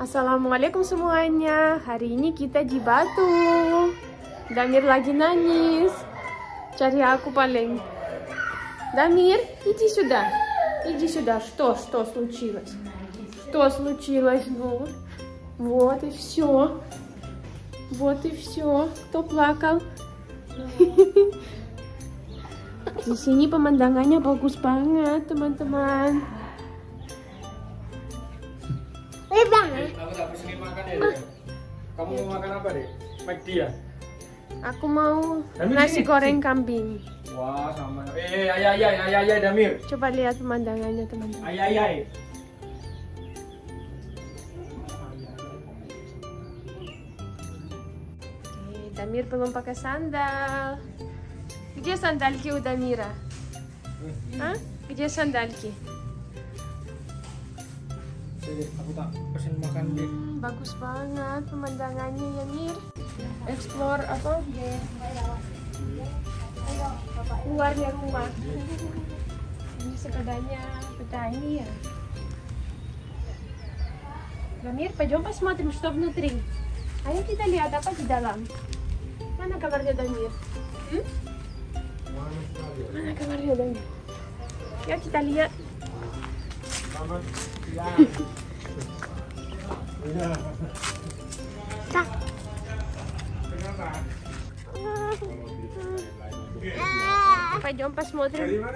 Assalamualaikum semuanya. Hari ini kita di Batu. Damir lagi nangis. Cari aku paling. Дамир, иди сюда. Иди сюда. Что, что случилось? Что случилось? Ну, вот и все. Вот и все. Кто плакал? Di sini pemandangannya bagus banget, teman-teman. Kamu tak pesinin makan ya, Dek? Kamu mau makan apa, Dek? McD ya? Aku mau Damir, nasi sini, goreng sini. kambing. Wah, sama. Eh, ay, ay, ay, ay, ay, ay, Damir. Coba lihat pemandangannya, teman-teman. Ay, ay, ay. Oke, Damir belum pakai sandal. Где сандальки у Дамира? А? Где сандальки? Sini, aku tak pesen makan, Dek. Hmm, bagus banget pemandangannya ya Mir. Explore apa? Luarnya rumah. Ini sepedanya petani ya. Дамир, пойдем посмотрим, что внутри. Ayo kita lihat apa di dalam. Mana kamarnya Damir? Hmm? Mana kamarnya Damir? Ya kita lihat. Ya. Пойдем посмотрим.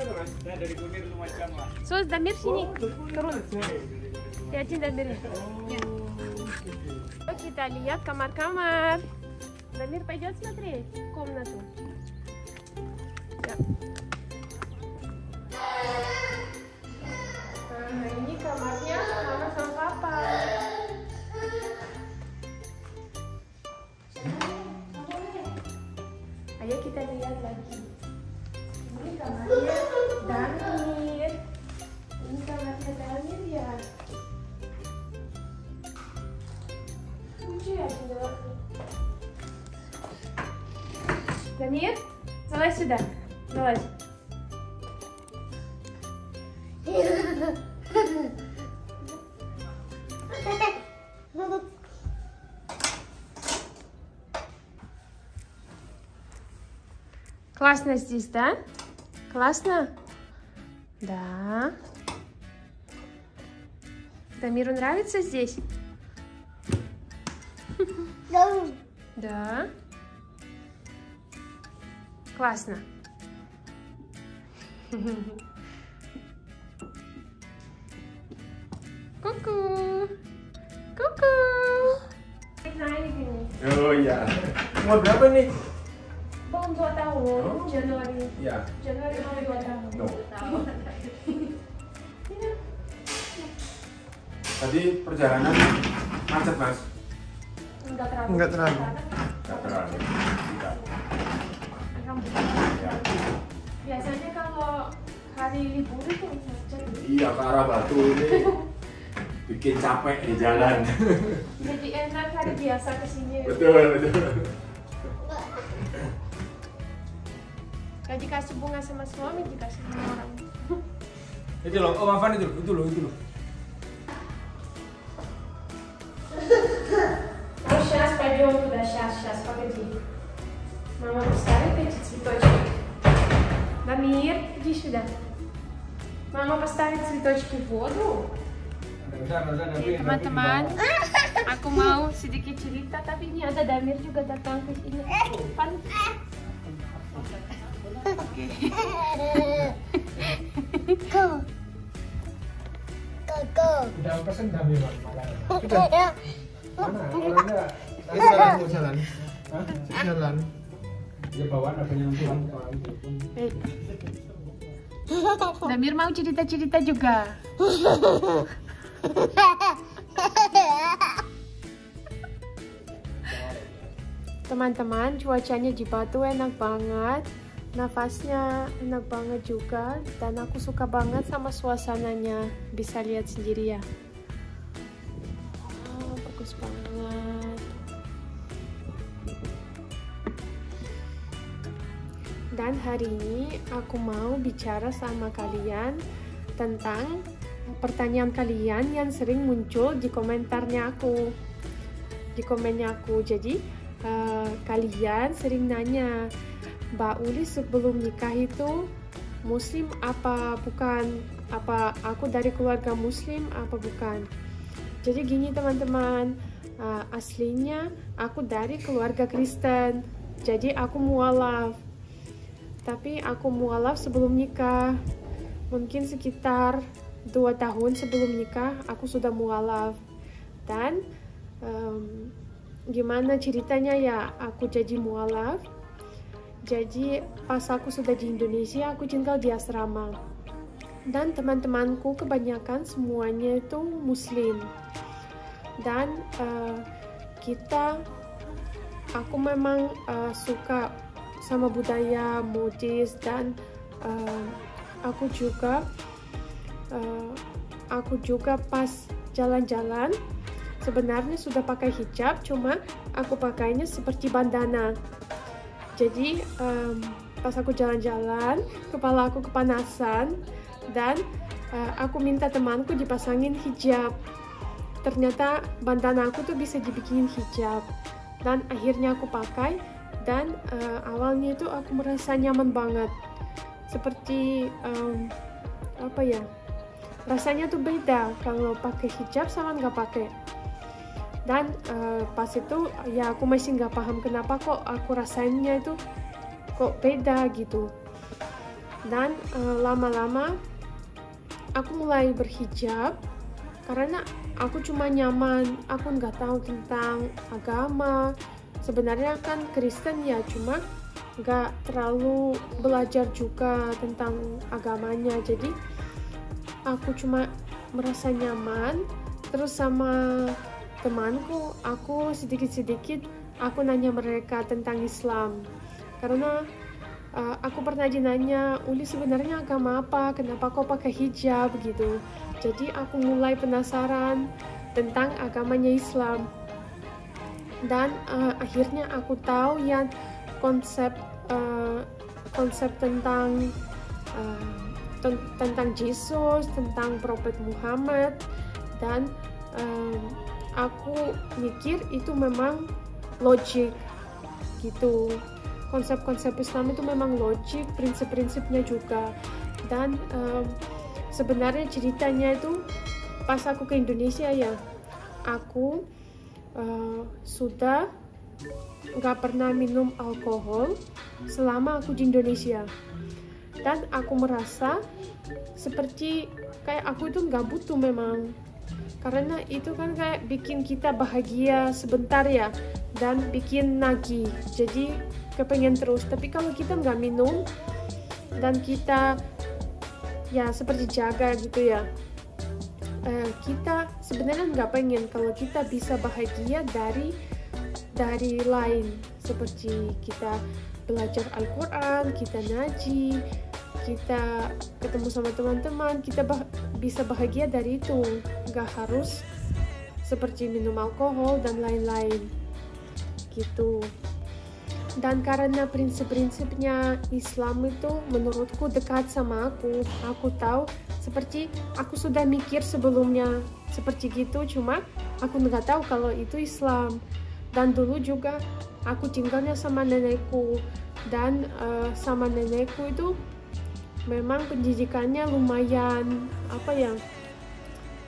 Сос, Дамир синий корона. И один Дамир. Италия, комар, комар. Дамир пойдет смотреть комнату. Да. Ага, не комар, не мама, сам папа. ayo kita lihat lagi. Ini kamarnya Damir ini kamarnya Damir ya. Lucu ya Bunda Damir selesai sudah. Selesai. Классно здесь, да? Классно? Да. Дамиру нравится здесь? Да. Классно. Ку-ку. Ку-ку. Naik ini. Oh iya. Belum dua tahun, Oh. Januari. Ya. Januari mau dua tahun. No. Tadi perjalanan macet, Mas. Enggak terlalu. Enggak terlalu. Enggak terlalu. Ya. Biasanya kalau hari libur itu macet. Iya, ke arah Batu ini bikin capek di jalan. Jadi enak hari biasa ke sini. betul, betul. dikasih bunga sama suami, dikasih sama orang. Itu loh, Om Afan itu loh, itu loh, itu loh. Ну, сейчас пойдем туда, сейчас, сейчас, погоди. Мама поставит эти цветочки. Дамир, иди сюда. Мама поставит цветочки в воду. Oke, teman-teman, aku mau sedikit cerita, tapi ini ada Damir juga datang ke sini. Pan. Oke. Udah pesen dah memang makanan. Mana? Orangnya Itu jalan, mau jalan. Hah? Jalan. Ya bawaan ada yang. Eh. Damir mau cerita-cerita juga. Teman-teman, cuacanya di Batu enak banget. Nafasnya enak banget juga dan aku suka banget sama suasananya. Bisa lihat sendiri ya. Oh, bagus banget. Dan hari ini aku mau bicara sama kalian tentang pertanyaan kalian yang sering muncul di komentarnya aku, di komennya aku. Jadi uh, kalian sering nanya, Mbak Uli sebelum nikah itu Muslim apa bukan? Apa aku dari keluarga Muslim apa bukan? Jadi gini teman-teman, uh, aslinya aku dari keluarga Kristen. Jadi aku mualaf. Tapi aku mualaf sebelum nikah. Mungkin sekitar dua tahun sebelum nikah aku sudah mualaf. Dan um, gimana ceritanya ya aku jadi mualaf? Jadi pas aku sudah di Indonesia aku tinggal di asrama. Dan teman-temanku kebanyakan semuanya itu muslim. Dan uh, kita aku memang uh, suka sama budaya modis dan uh, aku juga uh, aku juga pas jalan-jalan sebenarnya sudah pakai hijab cuma aku pakainya seperti bandana jadi um, pas aku jalan-jalan kepala aku kepanasan dan uh, aku minta temanku dipasangin hijab. Ternyata bandana aku tuh bisa dibikin hijab dan akhirnya aku pakai dan uh, awalnya itu aku merasa nyaman banget. Seperti um, apa ya rasanya tuh beda kalau pakai hijab sama nggak pakai dan uh, pas itu ya aku masih nggak paham kenapa kok aku rasanya itu kok beda gitu. Dan lama-lama uh, aku mulai berhijab karena aku cuma nyaman aku nggak tahu tentang agama. Sebenarnya kan Kristen ya cuma nggak terlalu belajar juga tentang agamanya. Jadi aku cuma merasa nyaman terus sama temanku aku sedikit-sedikit aku nanya mereka tentang Islam. Karena uh, aku pernah nanya Uli sebenarnya agama apa? Kenapa kau pakai hijab? gitu. Jadi aku mulai penasaran tentang agamanya Islam. Dan uh, akhirnya aku tahu yang konsep uh, konsep tentang uh, ten tentang Yesus tentang Prophet Muhammad dan aku mikir itu memang logik gitu konsep-konsep Islam itu memang logik, prinsip-prinsipnya juga. Dan um, sebenarnya ceritanya itu pas aku ke Indonesia ya, aku uh, sudah nggak pernah minum alkohol selama aku di Indonesia. Dan aku merasa seperti kayak aku itu nggak butuh memang karena itu kan kayak bikin kita bahagia sebentar ya dan bikin nagih. Jadi kepengen terus. Tapi kalau kita nggak minum dan kita ya seperti jaga gitu ya uh, kita sebenarnya nggak pengen kalau kita bisa bahagia dari dari lain. Seperti kita belajar Al-Quran, kita ngaji, kita ketemu sama teman-teman, kita bah bisa bahagia dari itu. Nggak harus seperti minum alkohol dan lain-lain. Gitu dan karena prinsip-prinsipnya Islam itu menurutku dekat sama aku aku tahu seperti aku sudah mikir sebelumnya seperti gitu cuma aku nggak tahu kalau itu Islam dan dulu juga aku tinggalnya sama nenekku dan uh, sama nenekku itu memang pendidikannya lumayan apa ya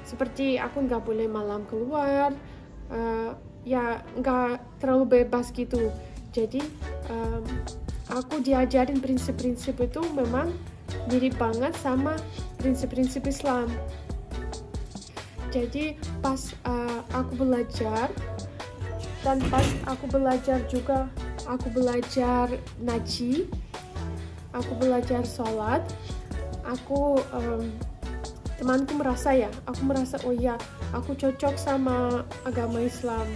seperti aku nggak boleh malam keluar uh, ya nggak terlalu bebas gitu. Jadi um, aku diajarin prinsip-prinsip itu memang mirip banget sama prinsip-prinsip Islam. Jadi pas uh, aku belajar dan pas aku belajar juga aku belajar naji aku belajar sholat aku um, temanku merasa ya aku merasa oh ya aku cocok sama agama Islam.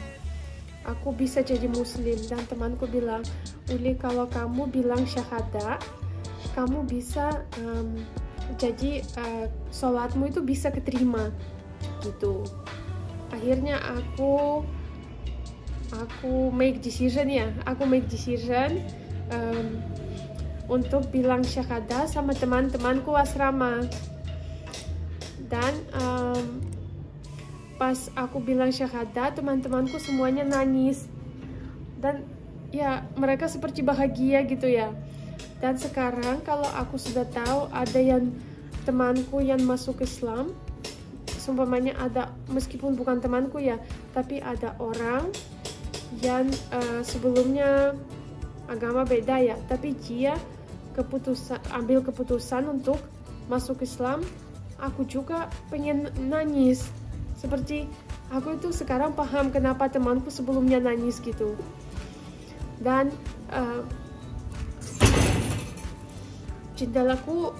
Aku bisa jadi muslim. Dan temanku bilang Uli kalau kamu bilang syahadat kamu bisa um, jadi uh, sholatmu itu bisa keterima. Gitu. Akhirnya aku aku make decision ya aku make decision um, untuk bilang syahadat sama teman-temanku asrama. Dan um, pas aku bilang syahadat teman-temanku semuanya nangis. Dan ya mereka seperti bahagia gitu ya. Dan sekarang kalau aku sudah tahu ada yang temanku yang masuk Islam seumpamanya ada meskipun bukan temanku ya tapi ada orang yang uh, sebelumnya agama beda ya tapi dia keputusan ambil keputusan untuk masuk Islam aku juga pengen nangis. Seperti aku itu sekarang paham kenapa temanku sebelumnya nangis gitu. Dan uh, jendelaku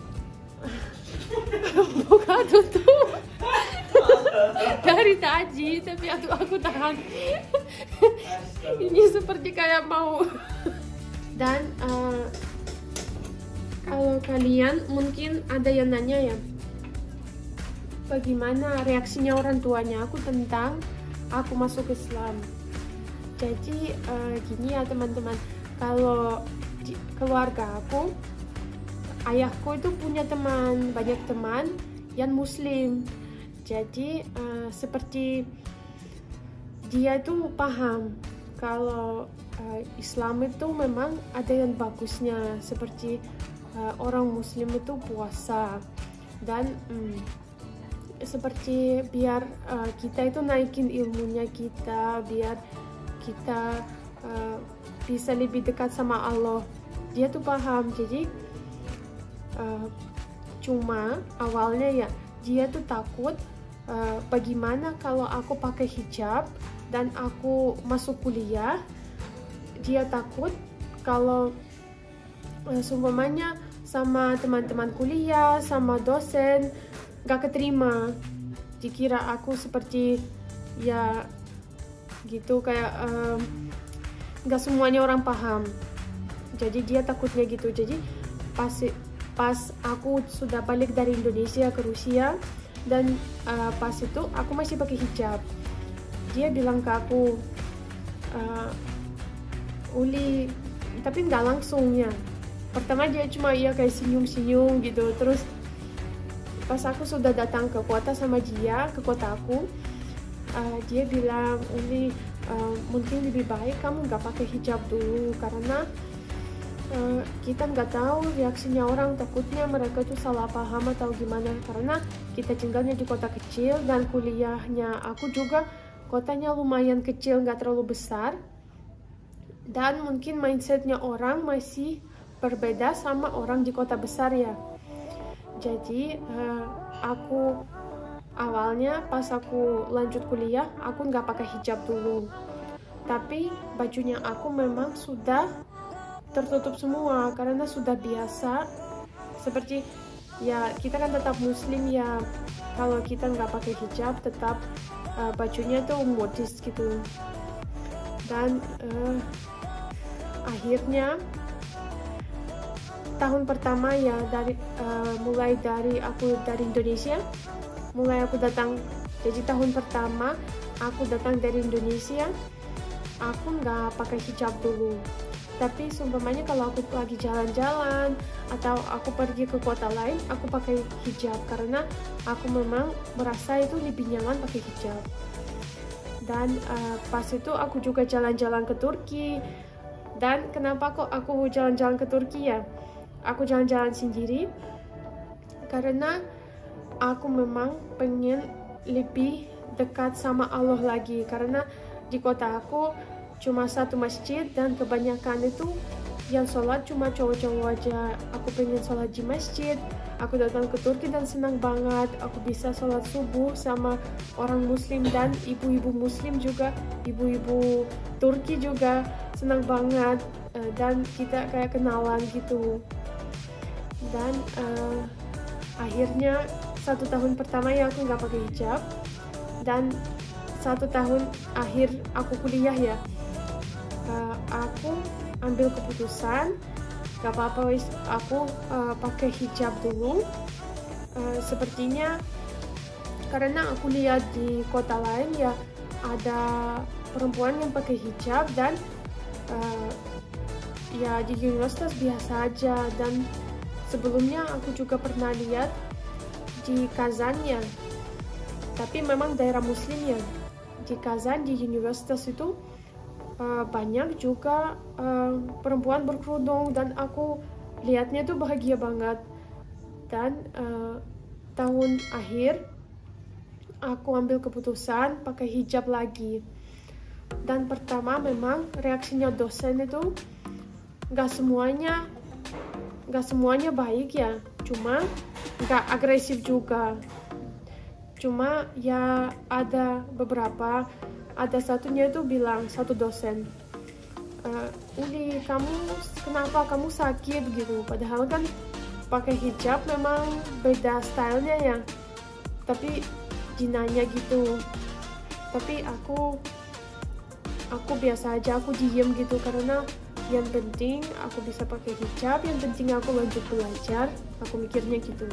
buka tutup. Dari tadi tapi aku aku tahan. Ini seperti kayak mau. Dan uh, kalau kalian mungkin ada yang nanya ya bagaimana reaksinya orang tuanya? Aku tentang aku masuk Islam. Jadi uh, gini ya teman-teman. Kalau keluarga aku ayahku itu punya teman banyak teman yang muslim. Jadi uh, seperti dia itu paham kalau uh, Islam itu memang ada yang bagusnya. Seperti orang muslim itu puasa. Dan um, seperti biar uh, kita itu naikin ilmunya kita biar kita uh, bisa lebih dekat sama Allah. Dia tuh paham. Jadi uh, cuma awalnya ya dia tuh takut uh, bagaimana kalau aku pakai hijab dan aku masuk kuliah dia takut kalau seumpamanya sama teman-teman kuliah sama dosen gak keterima. Dikira aku seperti ya gitu kayak um, gak semuanya orang paham. Jadi dia takutnya gitu. Jadi pas pas aku sudah balik dari Indonesia ke Rusia dan uh, pas itu aku masih pakai hijab. Dia bilang ke aku uh, Uli tapi nggak langsung ya pertama dia cuma iya kayak senyum-senyum gitu. Terus pas aku sudah datang ke kota sama dia ke kota aku uh, dia bilang ini uh, mungkin lebih baik kamu nggak pakai hijab dulu karena uh, kita nggak tahu reaksinya orang. Takutnya mereka itu salah paham atau gimana. Karena kita tinggalnya di kota kecil dan kuliahnya aku juga kotanya lumayan kecil nggak terlalu besar. Dan mungkin mindsetnya orang masih berbeda sama orang di kota besar ya. Jadi uh, aku awalnya pas aku lanjut kuliah aku nggak pakai hijab dulu. Tapi bajunya aku memang sudah tertutup semua karena sudah biasa. Seperti ya kita kan tetap muslim ya. Kalau kita nggak pakai hijab tetap uh, bajunya tuh modis gitu. Dan uh, akhirnya tahun pertama ya dari uh, mulai dari aku dari Indonesia. Mulai aku datang jadi tahun pertama aku datang dari Indonesia aku nggak pakai hijab dulu. Tapi seumpamanya kalau aku lagi jalan-jalan atau aku pergi ke kota lain aku pakai hijab karena aku memang merasa itu lebih nyaman pakai hijab. Dan uh, pas itu aku juga jalan-jalan ke Turki. Dan kenapa kok aku jalan-jalan ke Turki ya aku jalan-jalan sendiri karena aku memang pengen lebih dekat sama Allah lagi. Karena di kota aku cuma satu masjid dan kebanyakan itu yang sholat cuma cowok-cowok aja. Aku pengen sholat di masjid aku datang ke Turki dan senang banget. Aku bisa sholat subuh sama orang muslim dan ibu-ibu muslim juga ibu-ibu Turki juga senang banget eh, dan kita kayak kenalan gitu dan uh, akhirnya satu tahun pertama ya aku nggak pakai hijab. Dan satu tahun akhir aku kuliah ya. Uh, aku ambil keputusan gak apa-apa aku uh, pakai hijab dulu. Uh, sepertinya karena aku lihat di kota lain ya ada perempuan yang pakai hijab dan uh, ya di universitas biasa aja dan sebelumnya aku juga pernah lihat di Kazan ya. Tapi memang daerah muslim ya. Di Kazan di universitas itu uh, banyak juga uh, perempuan berkerudung dan aku lihatnya tuh bahagia banget. Dan uh, tahun akhir aku ambil keputusan pakai hijab lagi. Dan pertama memang reaksinya dosen itu gak semuanya gak semuanya baik ya. Cuma gak agresif juga. Cuma ya ada beberapa ada satunya itu bilang satu dosen uh, Uli kamu kenapa kamu sakit? gitu. Padahal kan pakai hijab memang beda stylenya ya. Tapi jinanya gitu. Tapi aku aku biasa aja aku diem gitu. Karena yang penting aku bisa pakai hijab yang penting aku lanjut belajar. Aku mikirnya gitu.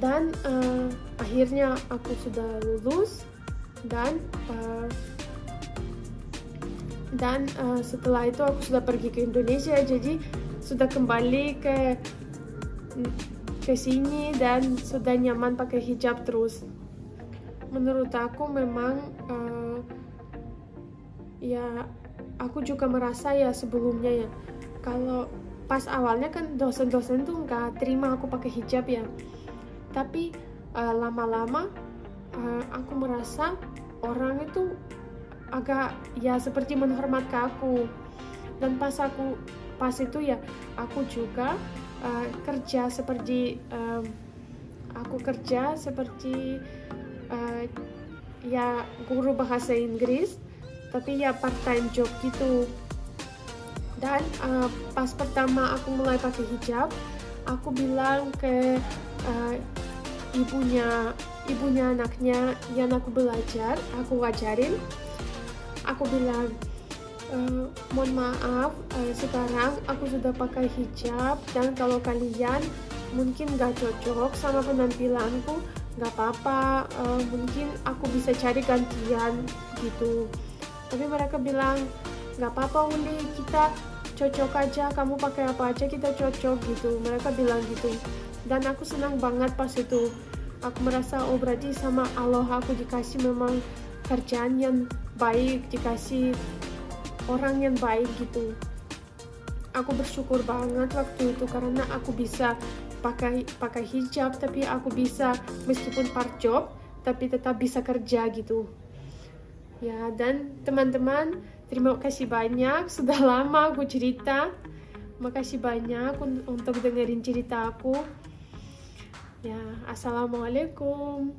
Dan uh, akhirnya aku sudah lulus dan uh, dan uh, setelah itu aku sudah pergi ke Indonesia. Jadi sudah kembali ke ke sini dan sudah nyaman pakai hijab terus. Menurut aku memang uh, ya aku juga merasa ya sebelumnya ya kalau pas awalnya kan dosen-dosen tuh nggak terima aku pakai hijab ya. Tapi uh, lama-lama uh, aku merasa orang itu agak ya seperti menghormat ke aku. Dan pas aku pas itu ya aku juga uh, kerja seperti um, aku kerja seperti uh, ya guru bahasa Inggris tapi ya part time job gitu. Dan uh, pas pertama aku mulai pakai hijab aku bilang ke uh, ibunya ibunya anaknya yang aku belajar aku wajarin. Aku bilang e, mohon maaf uh, sekarang aku sudah pakai hijab dan kalau kalian mungkin gak cocok sama penampilanku gak apa-apa uh, mungkin aku bisa cari gantian gitu tapi mereka bilang gak apa-apa Uli kita cocok aja kamu pakai apa aja kita cocok gitu. Mereka bilang gitu. Dan aku senang banget pas itu. Aku merasa oh berarti sama Allah aku dikasih memang kerjaan yang baik dikasih orang yang baik gitu. Aku bersyukur banget waktu itu karena aku bisa pakai pakai hijab tapi aku bisa meskipun part job tapi tetap bisa kerja gitu ya dan teman-teman terima kasih banyak. Sudah lama aku cerita. Makasih banyak untuk dengerin cerita aku. Ya, assalamualaikum.